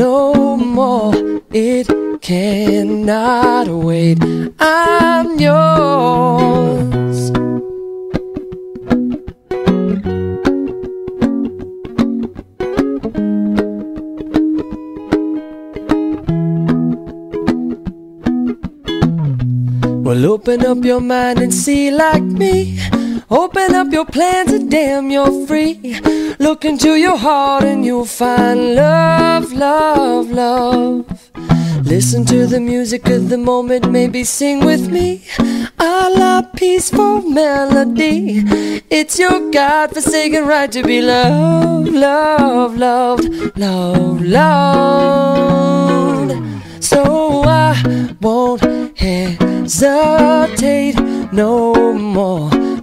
no more. It cannot wait. I'm yours. Well, open up your mind and see like me. Open up your plans and damn, you're free. Look into your heart and you'll find love, love, love. Listen to the music of the moment, maybe sing with me. A la peaceful melody. It's your God forsaken right to be loved, loved, loved, loved, loved. So I won't hesitate no more,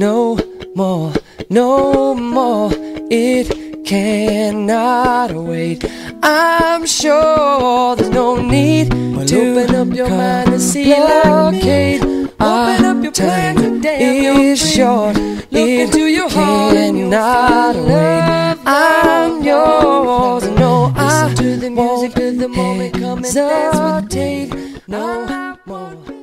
no more, no more. It cannot wait. I'm sure there's no need Well, to open up your mind and see like blockade. Our Open up your plan time and you're is short. Look it into your heart and cannot find wait. I'm yours. No, I to the music of the moment, come and dance with hesitate. No.